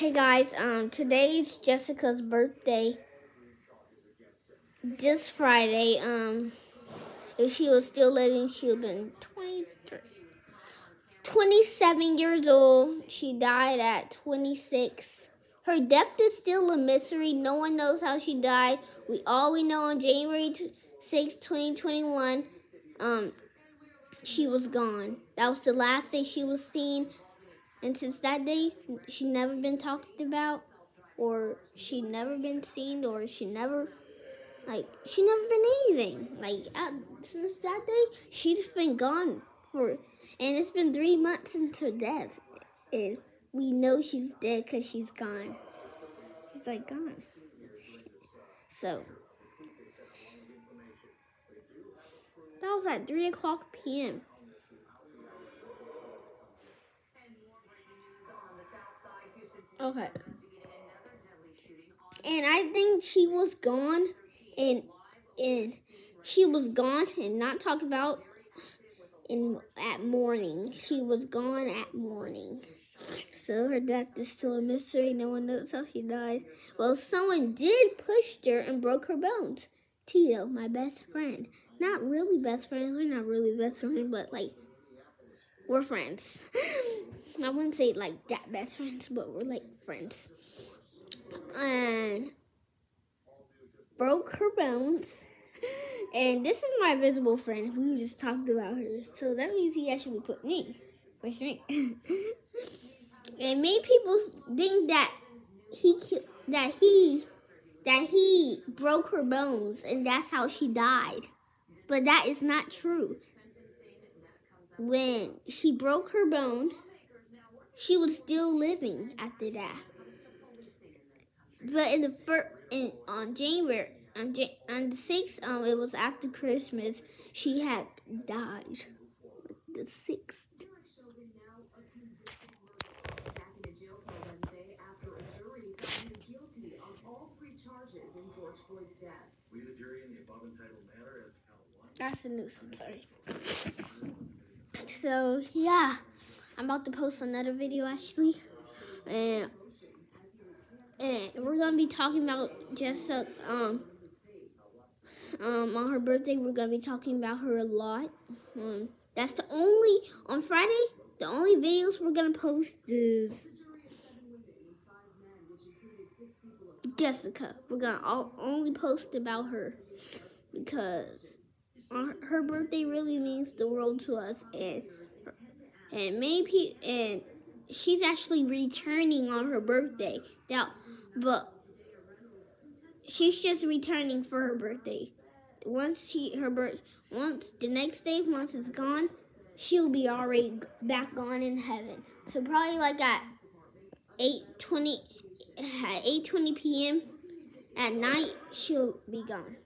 Hey guys, um, today is Jessica's birthday. This Friday, um, if she was still living, she would have been 23, 27 years old. She died at 26. Her death is still a mystery. No one knows how she died. We all we know on January 6, 2021, um, she was gone. That was the last day she was seen. And since that day, she never been talked about, or she never been seen, or she never, like, she never been anything. Like, since that day, she's been gone for, and it's been three months since her death. And we know she's dead because she's gone. She's, like, gone. So, that was at 3 o'clock p.m. Okay. And I think she was gone and and she was gone and not talk about in at morning. She was gone at morning. So her death is still a mystery. No one knows how she died. Well, someone did push her and broke her bones. Tito, my best friend. Not really best friends. We're not really best friends, but like we're friends. I wouldn't say like that best friends, but we're like friends. And broke her bones. And this is my visible friend. We just talked about her. So that means he actually put me. Which me. and many people think that he that he that he broke her bones and that's how she died. But that is not true. When she broke her bone, she was still living after that. But in the first, in on January, on, Jan on the sixth, um, it was after Christmas. She had died. The sixth. That's the news. I'm sorry. So yeah. I'm about to post another video actually. And and we're gonna be talking about just uh, um um on her birthday we're gonna be talking about her a lot. Um that's the only on Friday the only videos we're gonna post is Jessica. We're gonna all, only post about her because her birthday really means the world to us and and maybe and she's actually returning on her birthday. Now, but she's just returning for her birthday. Once she her birth once the next day once it's gone, she'll be already back on in heaven. So probably like at 8:20 at 8:20 p.m. at night she'll be gone.